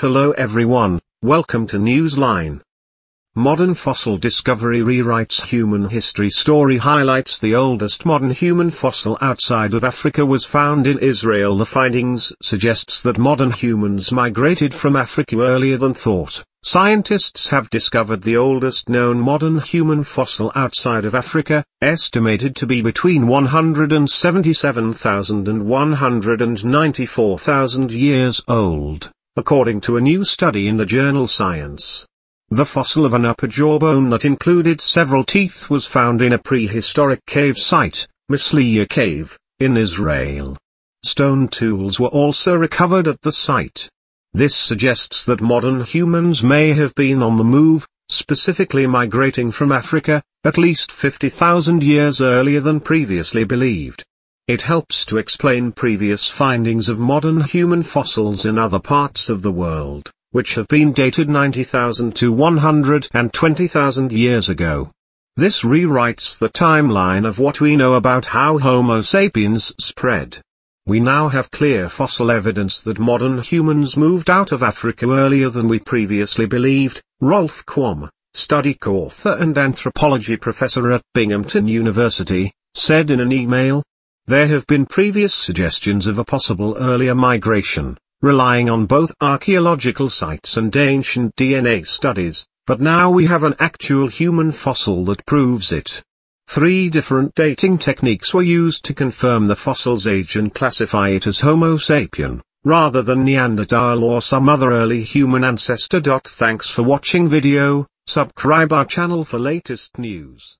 Hello everyone, welcome to Newsline. Modern fossil discovery rewrites human history story highlights the oldest modern human fossil outside of Africa was found in Israel. The findings suggests that modern humans migrated from Africa earlier than thought. Scientists have discovered the oldest known modern human fossil outside of Africa, estimated to be between 177,000 and 194,000 years old according to a new study in the journal Science. The fossil of an upper jawbone that included several teeth was found in a prehistoric cave site, Misliya Cave, in Israel. Stone tools were also recovered at the site. This suggests that modern humans may have been on the move, specifically migrating from Africa, at least 50,000 years earlier than previously believed. It helps to explain previous findings of modern human fossils in other parts of the world, which have been dated 90,000 to 120,000 years ago. This rewrites the timeline of what we know about how Homo sapiens spread. We now have clear fossil evidence that modern humans moved out of Africa earlier than we previously believed, Rolf Quam, study co-author and anthropology professor at Binghamton University, said in an email, there have been previous suggestions of a possible earlier migration, relying on both archaeological sites and ancient DNA studies, but now we have an actual human fossil that proves it. Three different dating techniques were used to confirm the fossil's age and classify it as Homo sapien, rather than Neanderthal or some other early human ancestor. Thanks for watching video, subscribe our channel for latest news.